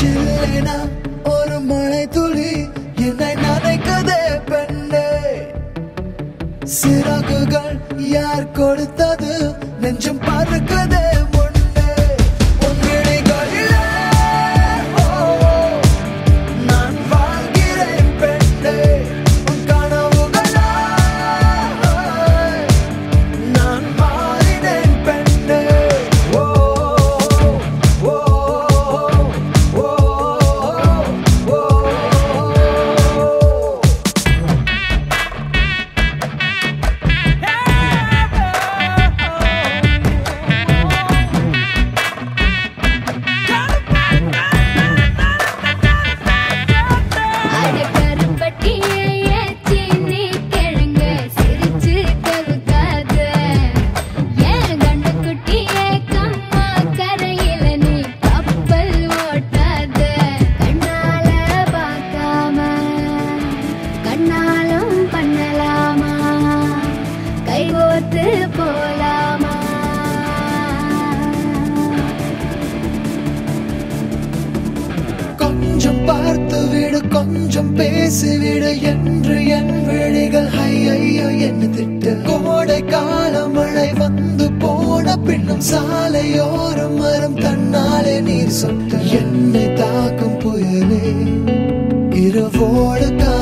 சில்லைனா ஒரு மழை துளி. என்னை நனைக்குதே பெண்ணே. சிறகுகள் யார் கொடுத்தது? நெஞ்சம் பறக்குதே. கொஞ்சம் பார்த்து விடு கொஞ்சம் பேசிவிடு என்று என் விழிகள். ஐயோ என்ன திட்டு. கோடை கால மழை வந்து போன பின்னும் சாலையோரம் மரம் தன்னாலே நீர் சொட்டு. என்னை தாக்கும் புயலே இரவோடு கா